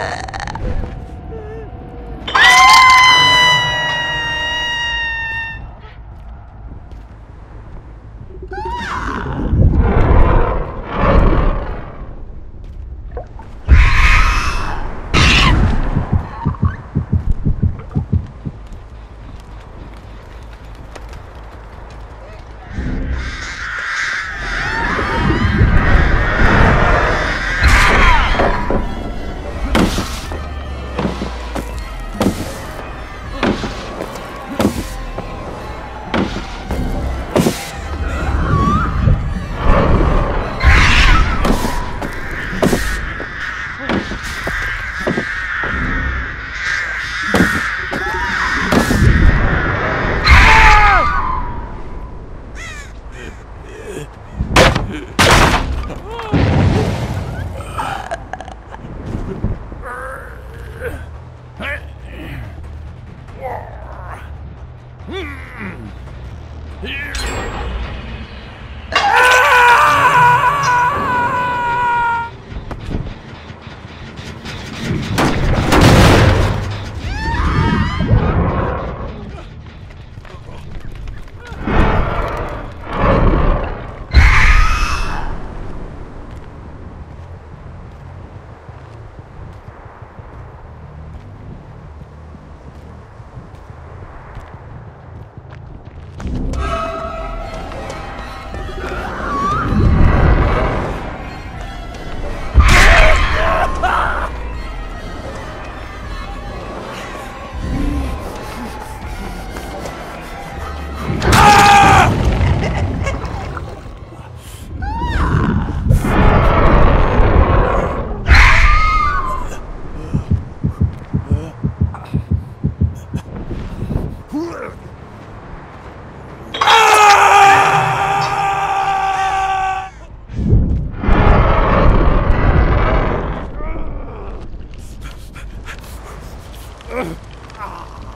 Here. Ah.